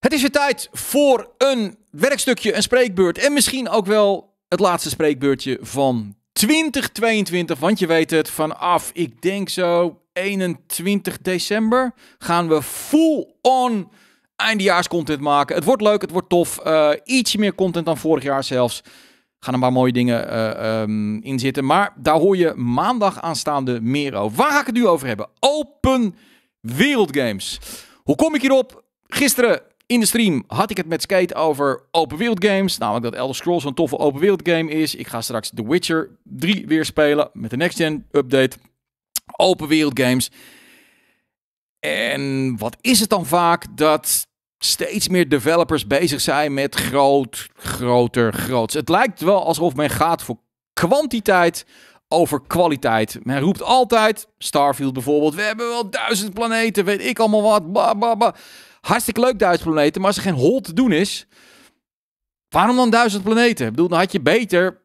Het is weer tijd voor een werkstukje, een spreekbeurt. En misschien ook wel het laatste spreekbeurtje van 2022. Want je weet het, vanaf, ik denk zo 21 december, gaan we full on eindejaarscontent maken. Het wordt leuk, het wordt tof. Uh, ietsje meer content dan vorig jaar zelfs. Gaan een paar mooie dingen uh, um, in zitten. Maar daar hoor je maandag aanstaande meer over. Waar ga ik het nu over hebben? Open Wereld Games. Hoe kom ik hierop? Gisteren in de stream had ik het met Skate over open wereld games. Namelijk dat Elder Scrolls een toffe open wereld game is. Ik ga straks The Witcher 3 weer spelen met de next gen update. Open wereld games. En wat is het dan vaak dat steeds meer developers bezig zijn met groot, groter, groots. Het lijkt wel alsof men gaat voor kwantiteit over kwaliteit. Men roept altijd, Starfield bijvoorbeeld, we hebben wel duizend planeten, weet ik allemaal wat, bla bla bla. Hartstikke leuk duizend planeten, maar als er geen hol te doen is, waarom dan duizend planeten? Ik bedoel, dan had je beter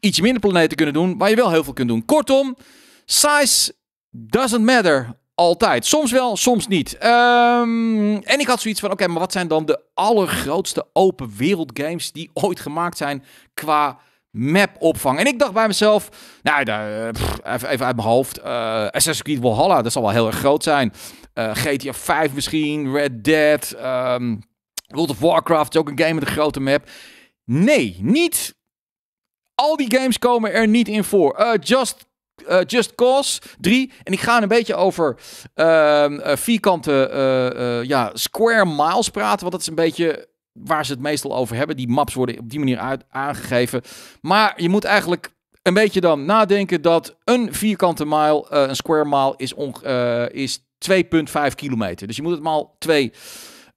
iets minder planeten kunnen doen, waar je wel heel veel kunt doen. Kortom, size doesn't matter altijd. Soms wel, soms niet. Um, en ik had zoiets van, oké, maar wat zijn dan de allergrootste open wereld games die ooit gemaakt zijn qua map opvang? En ik dacht bij mezelf, nou, even, even, uit mijn hoofd, uh, Assassin's Creed Valhalla, dat zal wel heel erg groot zijn. Uh, GTA 5 misschien, Red Dead, um, World of Warcraft is ook een game met een grote map. Nee, niet. Al die games komen er niet in voor. Uh, Just uh, Just Cause 3. En ik ga een beetje over uh, vierkante ja, square miles praten. Want dat is een beetje waar ze het meestal over hebben. Die maps worden op die manier uit, aangegeven. Maar je moet eigenlijk een beetje dan nadenken dat een vierkante mile, een square mile, is, is 2,5 kilometer. Dus je moet het maal 2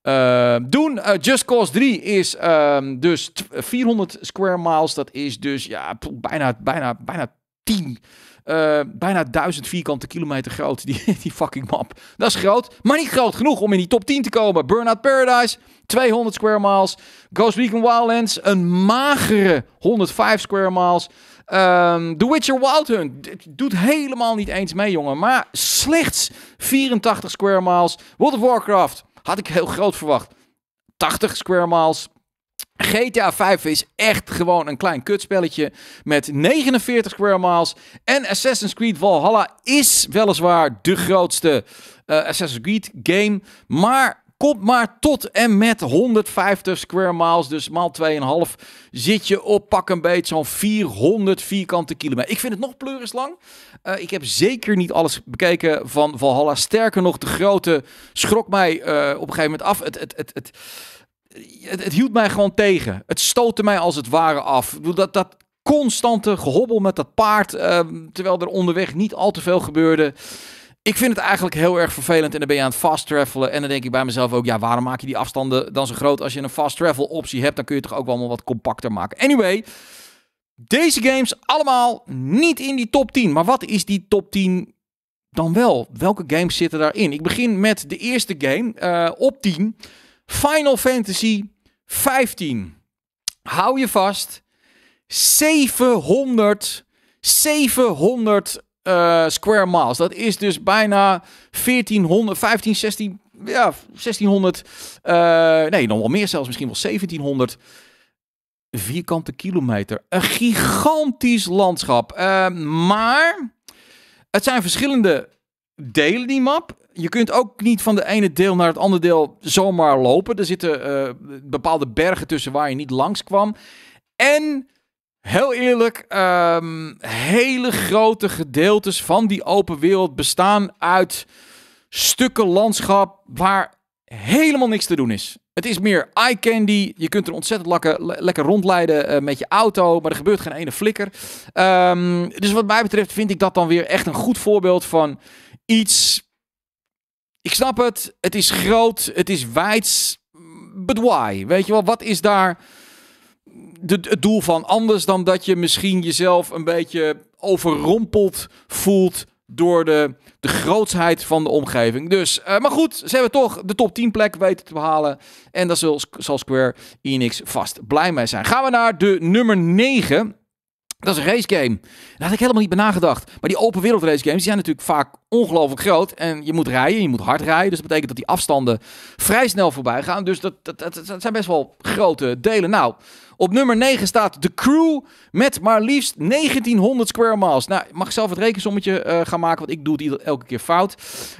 uh, doen. Uh, Just Cause 3 is um, dus 400 square miles. Dat is dus ja, bijna, bijna, bijna 10 uh, bijna 1000 vierkante kilometer groot, die, die fucking map. Dat is groot, maar niet groot genoeg om in die top 10 te komen. Burnout Paradise, 200 square miles. Ghost Recon Wildlands, een magere 105 square miles. Um, The Witcher Wild Hunt doet helemaal niet eens mee, jongen. Maar slechts 84 square miles. World of Warcraft had ik heel groot verwacht. 80 square miles. GTA 5 is echt gewoon een klein kutspelletje met 49 square miles. En Assassin's Creed Valhalla is weliswaar de grootste uh, Assassin's Creed game. Maar komt maar tot en met 150 square miles, dus maal 2,5, zit je op pak een beetje zo'n 400 vierkante kilometer. Ik vind het nog pleuris lang. Uh, ik heb zeker niet alles bekeken van Valhalla. Sterker nog, de grote schrok mij uh, op een gegeven moment af. Het, het, het, het, het, hield mij gewoon tegen. Het stootte mij als het ware af. Dat, dat constante gehobbel met dat paard, uh, terwijl er onderweg niet al te veel gebeurde. Ik vind het eigenlijk heel erg vervelend en dan ben je aan het fast travelen. En dan denk ik bij mezelf ook, ja, waarom maak je die afstanden dan zo groot? Als je een fast travel optie hebt, dan kun je toch ook wel wat compacter maken. Anyway, deze games allemaal niet in die top 10. Maar wat is die top 10 dan wel? Welke games zitten daarin? Ik begin met de eerste game uh, op 10. Final Fantasy 15. Hou je vast. 700, 700 uh, square miles. Dat is dus bijna 1400, 15, 16, ja, 1600. Uh, nee, nog wel meer zelfs, misschien wel 1700 vierkante kilometer. Een gigantisch landschap. Uh, maar het zijn verschillende delen, die map je kunt ook niet van de ene deel naar het andere deel zomaar lopen. Er zitten bepaalde bergen tussen waar je niet langs kwam. En heel eerlijk, um, hele grote gedeeltes van die open wereld bestaan uit stukken landschap waar helemaal niks te doen is. Het is meer eye candy. Je kunt er ontzettend lekker, rondleiden uh, met je auto, maar er gebeurt geen ene flikker. Um, dus wat mij betreft vind ik dat dan weer echt een goed voorbeeld van iets ik snap het. Het is groot. Het is wijd. But why? Weet je wel, wat is daar het doel van? Anders dan dat je misschien jezelf een beetje overrompeld voelt door de, de grootsheid van de omgeving. Dus, uh, maar goed, ze hebben toch de top 10 plek weten te behalen. En daar zal, zal Square Enix vast blij mee zijn. Gaan we naar de nummer 9. Dat is een race game. Daar had ik helemaal niet bij nagedacht. Maar die open wereld race games die zijn natuurlijk vaak ongelooflijk groot. En je moet rijden, je moet hard rijden. Dus dat betekent dat die afstanden vrij snel voorbij gaan. Dus dat, dat, dat, zijn best wel grote delen. Nou, op nummer 9 staat The Crew met maar liefst 1900 square miles. Nou, je mag zelf het rekensommetje uh, gaan maken, want ik doe het elke keer fout.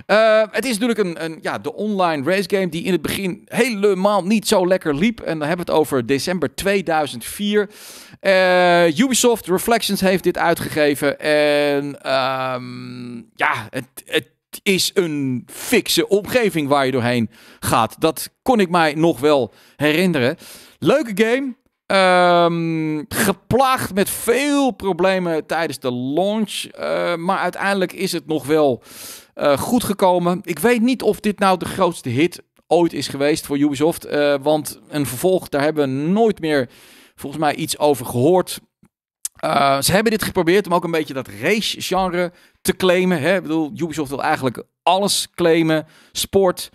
Uh, het is natuurlijk een, een, ja, de online race game die in het begin helemaal niet zo lekker liep. En dan hebben we het over december 2004. Uh, eh, Ubisoft Reflections heeft dit uitgegeven. En um, ja, het, is een fikse omgeving waar je doorheen gaat. Dat kon ik mij nog wel herinneren. Leuke game. Um, geplaagd met veel problemen tijdens de launch. Uh, maar uiteindelijk is het nog wel uh, goed gekomen. Ik weet niet of dit nou de grootste hit ooit is geweest voor Ubisoft. Uh, want een vervolg, daar hebben we nooit meer volgens mij iets over gehoord. Ze hebben dit geprobeerd om ook een beetje dat race-genre te claimen. Hè? Ik bedoel, Ubisoft wil eigenlijk alles claimen. Sport,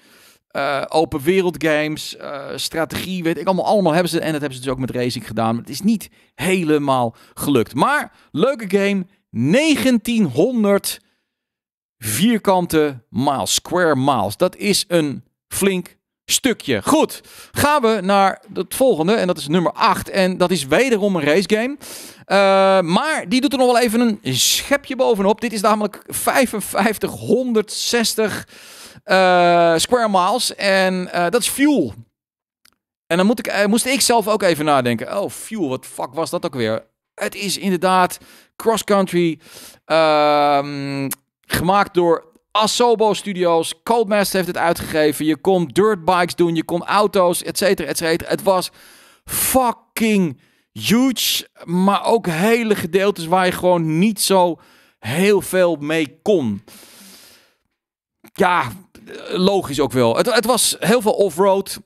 uh, open wereld games, uh, strategie, weet ik allemaal. Allemaal hebben ze. En dat hebben ze dus ook met racing gedaan. Maar het is niet helemaal gelukt. Maar leuke game. 1900 vierkante miles, square miles. Dat is een flink stukje. Goed, gaan we naar het volgende. En dat is nummer 8. En dat is wederom een racegame. Uh, maar die doet er nog wel even een schepje bovenop. Dit is namelijk 5560 uh, square miles. En uh, dat is fuel. En dan moet ik, moest ik zelf ook even nadenken. Oh, fuel, wat fuck was dat ook weer? Het is inderdaad cross-country. Ehm, gemaakt door Asobo Studios. Codemaster heeft het uitgegeven. Je kon dirtbikes doen, je kon auto's, et cetera, et cetera. Het was fucking huge. Maar ook hele gedeeltes waar je gewoon niet zo heel veel mee kon. Ja, logisch ook wel. Het, het was heel veel off-road.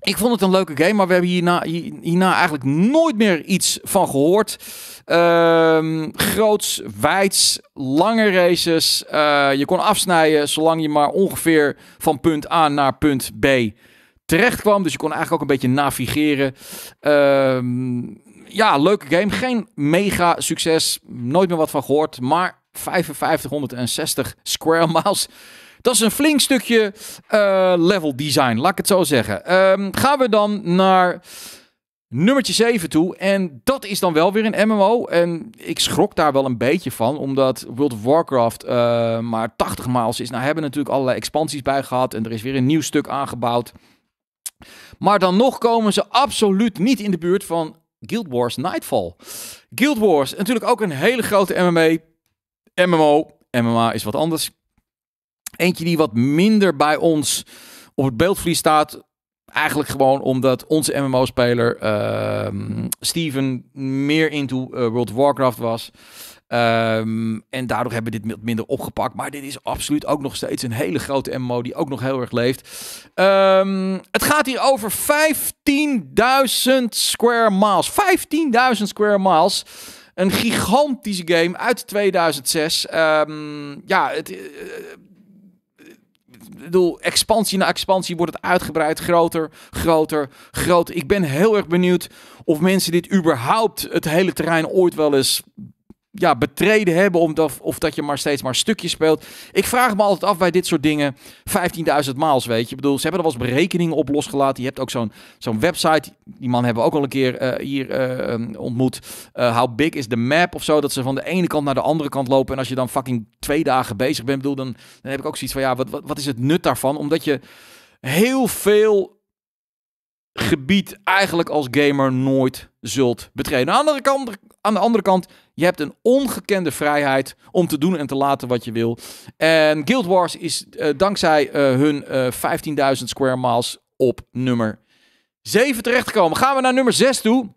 Ik vond het een leuke game, maar we hebben hierna, eigenlijk nooit meer iets van gehoord. Uh, groots, wijds, lange races. Uh, je kon afsnijden zolang je maar ongeveer van punt A naar punt B terecht kwam. Dus je kon eigenlijk ook een beetje navigeren. Uh, ja, leuke game. Geen mega succes. Nooit meer wat van gehoord. Maar 5560 square miles dat is een flink stukje uh, level design, laat ik het zo zeggen. Um, gaan we dan naar nummertje 7 toe. En dat is dan wel weer een MMO. En ik schrok daar wel een beetje van, omdat World of Warcraft uh, maar 80 miles is. Nou hebben natuurlijk allerlei expansies bij gehad en er is weer een nieuw stuk aangebouwd. Maar dan nog komen ze absoluut niet in de buurt van Guild Wars Nightfall. Guild Wars, natuurlijk ook een hele grote MMA. MMO, MMA is wat anders. Eentje die wat minder bij ons op het beeldvlies staat. Eigenlijk gewoon omdat onze MMO-speler uh, Steven meer into uh, World of Warcraft was. Um, en daardoor hebben we dit minder opgepakt. Maar dit is absoluut ook nog steeds een hele grote MMO die ook nog heel erg leeft. Um, het gaat hier over 15.000 square miles. 15.000 square miles. Een gigantische game uit 2006. Um, ehm, ja, het, uh, bedoel, expansie na expansie wordt het uitgebreid, groter, groter, groter. Ik ben heel erg benieuwd of mensen dit überhaupt het hele terrein ooit wel eens ja, betreden hebben, omdat, of dat je maar steeds maar stukjes speelt. Ik vraag me altijd af bij dit soort dingen, 15.000 maals, weet je. Ik bedoel, ze hebben er wel eens berekeningen op losgelaten. Je hebt ook zo'n zo'n website, die man hebben we ook al een keer uh, hier uh, ontmoet. Uh, how big is the map of zo, dat ze van de ene kant naar de andere kant lopen. En als je dan fucking twee dagen bezig bent, bedoel, dan, dan heb ik ook zoiets van, ja, wat, wat, wat is het nut daarvan? Omdat je heel veel gebied eigenlijk als gamer nooit zult betreden. Aan de andere kant, aan de andere kant je hebt een ongekende vrijheid om te doen en te laten wat je wil. En Guild Wars is uh, dankzij uh, hun uh, eh, 15.000 square miles op nummer 7 terechtgekomen. Gaan we naar nummer 6 toe.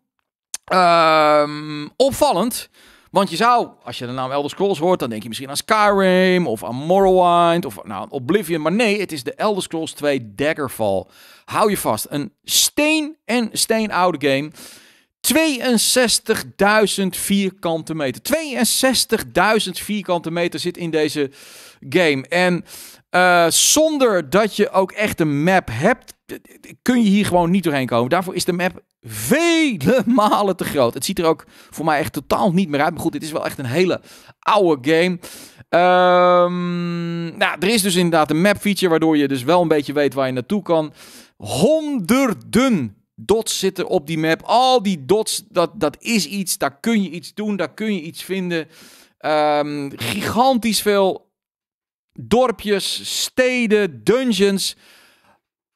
Um, opvallend. Want je zou, als je de naam Elder Scrolls hoort, dan denk je misschien aan Skyrim of aan Morrowind of nou, Oblivion. Maar nee, het is de Elder Scrolls 2 Daggerfall. Hou je vast. Een steen en steen oude game. 62.000 vierkante meter. 62.000 vierkante meter zit in deze game. En uh, zonder dat je ook echt een map hebt, kun je hier gewoon niet doorheen komen. Daarvoor is de map vele malen te groot. Het ziet er ook voor mij echt totaal niet meer uit. Maar goed, dit is wel echt een hele oude game. Ehm, nou, er is dus inderdaad een map feature waardoor je dus wel een beetje weet waar je naartoe kan. Honderden dots zitten op die map. Al die dots, dat, dat is iets. Daar kun je iets doen, daar kun je iets vinden. Ehm, gigantisch veel dorpjes, steden, dungeons.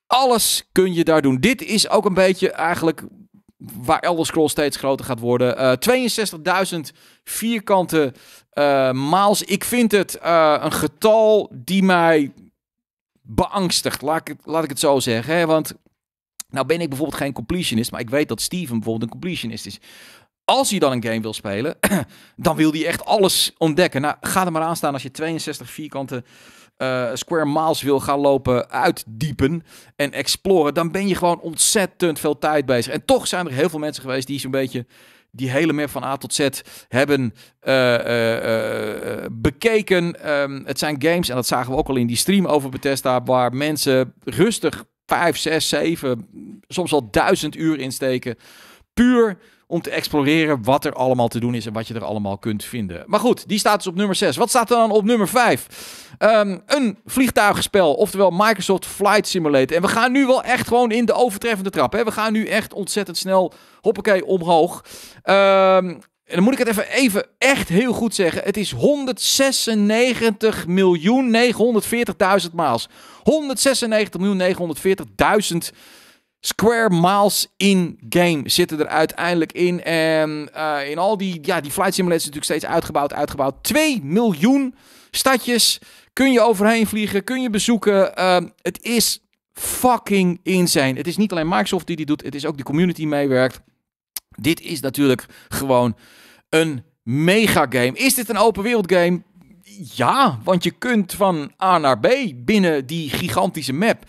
Alles kun je daar doen. Dit is ook een beetje eigenlijk waar Elder Scrolls steeds groter gaat worden. 62.000 vierkante uh, maals. Ik vind het uh, een getal die mij beangstigt. Laat ik, laat ik het zo zeggen. Hè? Want nou ben ik bijvoorbeeld geen completionist, maar ik weet dat Steven bijvoorbeeld een completionist is. Als hij dan een game wil spelen, dan wil hij echt alles ontdekken. Nou, ga er maar aan staan als je 62 vierkante uh, square miles wil gaan lopen, uitdiepen en exploren. Dan ben je gewoon ontzettend veel tijd bezig. En toch zijn er heel veel mensen geweest die zo'n beetje die hele map van A tot Z hebben uh, bekeken. Um, het zijn games, en dat zagen we ook al in die stream over Bethesda, waar mensen rustig 5, 6, 7, soms al duizend uur insteken. Puur om te exploreren wat er allemaal te doen is en wat je er allemaal kunt vinden. Maar goed, die staat dus op nummer 6. Wat staat er dan op nummer 5? Um, ehm, een vliegtuigenspel, oftewel Microsoft Flight Simulator. En we gaan nu wel echt gewoon in de overtreffende trap. Hè? We gaan nu echt ontzettend snel, hoppakee, omhoog. Um, en dan moet ik het even, even echt heel goed zeggen. Het is 196 miljoen 940.000 maals. 196 miljoen 940.000 square miles in game zitten er uiteindelijk in. En uh, in al die, ja, die flight simulators natuurlijk steeds uitgebouwd, uitgebouwd. 2 miljoen stadjes kun je overheen vliegen, kun je bezoeken. Uh, het is fucking insane. Het is niet alleen Microsoft die die doet, het is ook de community meewerkt. Dit is natuurlijk gewoon een mega game. Is dit een open wereld game? Ja, want je kunt van A naar B binnen die gigantische map.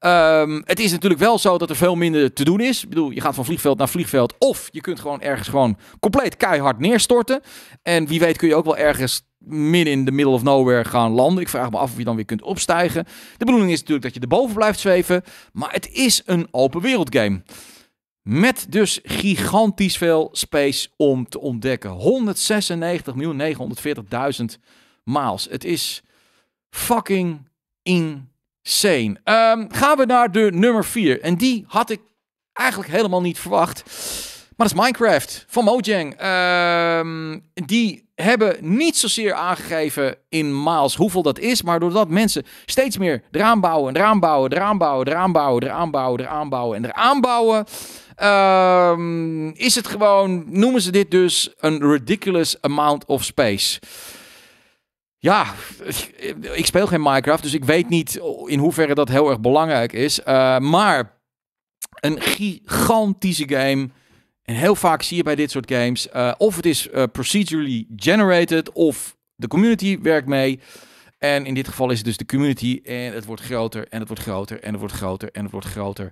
Um, het is natuurlijk wel zo dat er veel minder te doen is. Ik bedoel, je gaat van vliegveld naar vliegveld. Of je kunt gewoon ergens gewoon compleet keihard neerstorten. En wie weet kun je ook wel ergens midden in de middle of nowhere gaan landen. Ik vraag me af of je dan weer kunt opstijgen. De bedoeling is natuurlijk dat je erboven blijft zweven. Maar het is een open wereld game. Met dus gigantisch veel space om te ontdekken. 196.940.000 maals. Het is fucking insane. Um, gaan we naar de nummer 4. En die had ik eigenlijk helemaal niet verwacht. Maar dat is Minecraft van Mojang. Um, die hebben niet zozeer aangegeven in miles hoeveel dat is. Maar doordat mensen steeds meer eraan bouwen, eraan bouwen, eraan bouwen, eraan bouwen, eraan bouwen, eraan bouwen en eraan bouwen. Um, is het gewoon, noemen ze dit dus een ridiculous amount of space. Ja, ik speel geen Minecraft, dus ik weet niet in hoeverre dat heel erg belangrijk is. Uh, maar een gigantische game. En heel vaak zie je bij dit soort games, uh, of het is uh, procedurally generated, of de community werkt mee. En in dit geval is het dus de community. En het wordt groter en het wordt groter en het wordt groter en het wordt groter.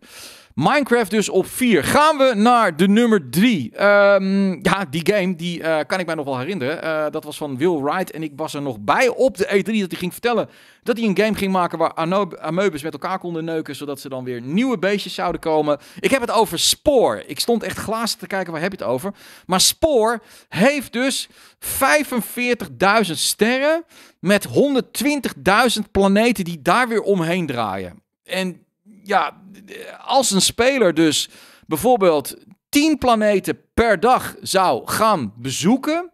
Minecraft dus op 4. Gaan we naar de nummer 3. Um, ehm, ja, die game, die uh, kan ik mij nog wel herinneren. Uh, dat was van Will Wright. En ik was er nog bij op de E3 dat hij ging vertellen dat hij een game ging maken waar amoebes met elkaar konden neuken. Zodat ze dan weer nieuwe beestjes zouden komen. Ik heb het over Spoor. Ik stond echt glazen te kijken, waar heb je het over? Maar Spoor heeft dus 45.000 sterren met 120.000 planeten die daar weer omheen draaien. En ja, als een speler dus bijvoorbeeld 10 planeten per dag zou gaan bezoeken,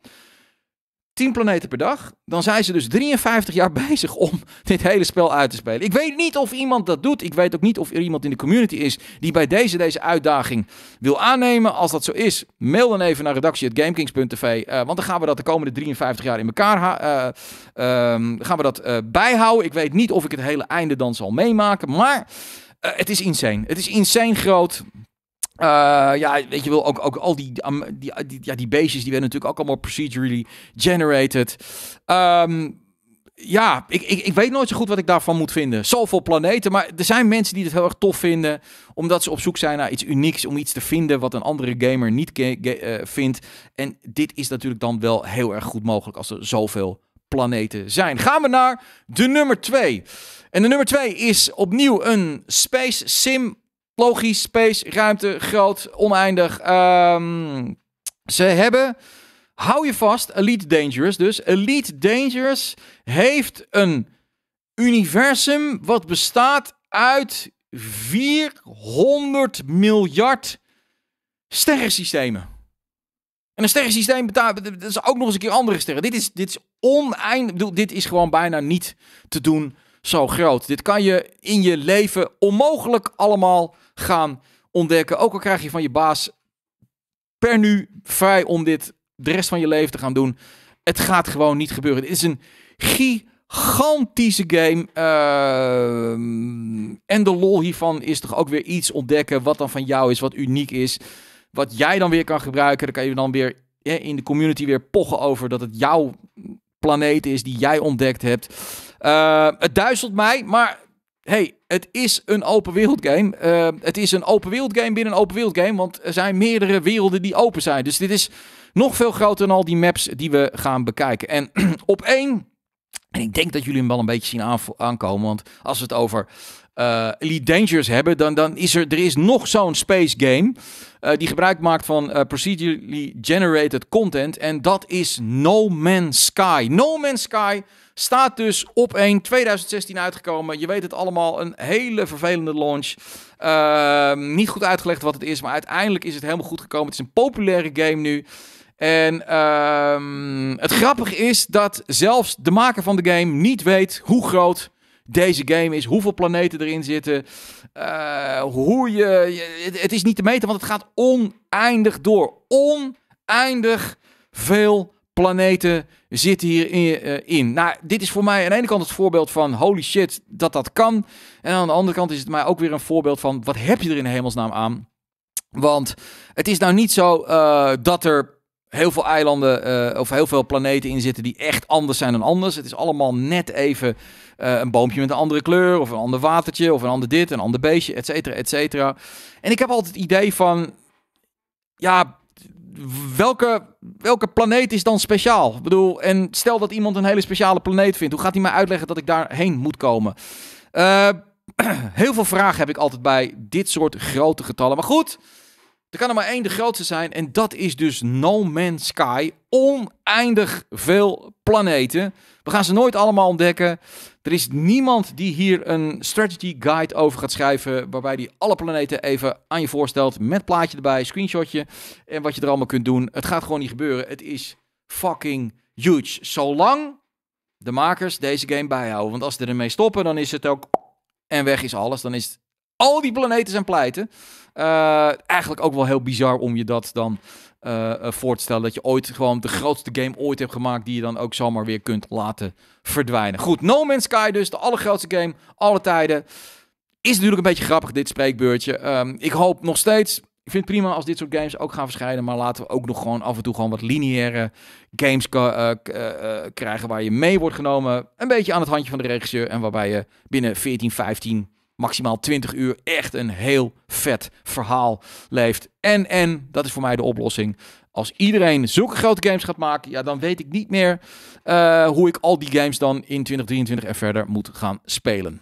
10 planeten per dag, dan zijn ze dus 53 jaar bezig om dit hele spel uit te spelen. Ik weet niet of iemand dat doet. Ik weet ook niet of er iemand in de community is die bij deze, deze uitdaging wil aannemen. Als dat zo is, mail dan even naar redactie.gamekings.tv. Uh, eh, want dan gaan we dat de komende 53 jaar in elkaar uh, uh, gaan we dat uh, bijhouden. Ik weet niet of ik het hele einde dan zal meemaken. Maar het is insane. Het is insane groot. Uh, ja, weet je wel, ook, ook al die, die, die, ja, die beestjes, die werden natuurlijk ook allemaal procedurally generated. Um, ja, ik, ik, ik weet nooit zo goed wat ik daarvan moet vinden. Zoveel planeten, maar er zijn mensen die het heel erg tof vinden, omdat ze op zoek zijn naar iets unieks, om iets te vinden wat een andere gamer niet uh, vindt. En dit is natuurlijk dan wel heel erg goed mogelijk als er zoveel planeten zijn. Gaan we naar de nummer 2. En de nummer 2 is opnieuw een space sim Logisch, space, ruimte, groot, oneindig. Um, ze hebben hou je vast, Elite Dangerous dus. Elite Dangerous heeft een universum wat bestaat uit 400 miljard sterrensystemen. En een sterrensysteem betaalt, dat is ook nog eens een keer andere sterren. Dit is, dit is oneindig, dit is gewoon bijna niet te doen zo groot. Dit kan je in je leven onmogelijk allemaal gaan ontdekken. Ook al krijg je van je baas per nu vrij om dit de rest van je leven te gaan doen. Het gaat gewoon niet gebeuren. Het is een gigantische game. Ehm, en de lol hiervan is toch ook weer iets ontdekken wat dan van jou is, wat uniek is. Wat jij dan weer kan gebruiken. Dan kan je dan weer in de community weer pochen over dat het jouw planeet is die jij ontdekt hebt. Uh, het duizelt mij, maar hey, het is een open wereld game. Uh, het is een open wereld game binnen een open wereld game, want er zijn meerdere werelden die open zijn. Dus dit is nog veel groter dan al die maps die we gaan bekijken. En op één, en ik denk dat jullie hem wel een beetje zien aankomen, want als we het over uh, Elite Dangerous hebben, dan, dan is er, er is nog zo'n space game uh, die gebruik maakt van uh, procedurally generated content. En dat is No Man's Sky. No Man's Sky staat dus op 1 2016 uitgekomen. Je weet het allemaal, een hele vervelende launch. Uh, niet goed uitgelegd wat het is, maar uiteindelijk is het helemaal goed gekomen. Het is een populaire game nu. En uh, het grappige is dat zelfs de maker van de game niet weet hoe groot deze game is, hoeveel planeten erin zitten, uh, hoe je, het, is niet te meten, want het gaat oneindig door. Oneindig veel planeten zitten hierin. Uh, in. Nou, dit is voor mij aan de ene kant het voorbeeld van holy shit dat dat kan. En aan de andere kant is het mij ook weer een voorbeeld van wat heb je er in de hemelsnaam aan? Want het is nou niet zo uh, dat er heel veel eilanden uh, of heel veel planeten in zitten die echt anders zijn dan anders. Het is allemaal net even uh, een boompje met een andere kleur of een ander watertje of een ander dit, een ander beestje, et cetera, et cetera. En ik heb altijd het idee van, ja, welke, welke planeet is dan speciaal? Ik bedoel, en stel dat iemand een hele speciale planeet vindt, hoe gaat hij mij uitleggen dat ik daarheen moet komen? Uh, heel veel vragen heb ik altijd bij dit soort grote getallen. Maar goed, er kan er maar één de grootste zijn en dat is dus No Man's Sky. Oneindig veel planeten. We gaan ze nooit allemaal ontdekken. Er is niemand die hier een strategy guide over gaat schrijven. Waarbij die alle planeten even aan je voorstelt. Met plaatje erbij, screenshotje. En wat je er allemaal kunt doen. Het gaat gewoon niet gebeuren. Het is fucking huge. Zolang de makers deze game bijhouden. Want als ze ermee stoppen, dan is het ook. En weg is alles. Dan is het. Al die planeten zijn pleiten. Uh, eigenlijk ook wel heel bizar om je dat dan uh, voor te stellen. Dat je ooit gewoon de grootste game ooit hebt gemaakt. Die je dan ook zomaar weer kunt laten verdwijnen. Goed, No Man's Sky dus. De allergrootste game alle tijden. Is natuurlijk een beetje grappig dit spreekbeurtje. Um, ik hoop nog steeds... Ik vind prima als dit soort games ook gaan verschijnen. Maar laten we ook nog gewoon af en toe gewoon wat lineaire games krijgen. Waar je mee wordt genomen. Een beetje aan het handje van de regisseur. En waarbij je binnen 14, 15 maximaal 20 uur echt een heel vet verhaal leeft. En, en, dat is voor mij de oplossing. Als iedereen zulke grote games gaat maken, ja, dan weet ik niet meer eh, hoe ik al die games dan in 2023 en verder moet gaan spelen.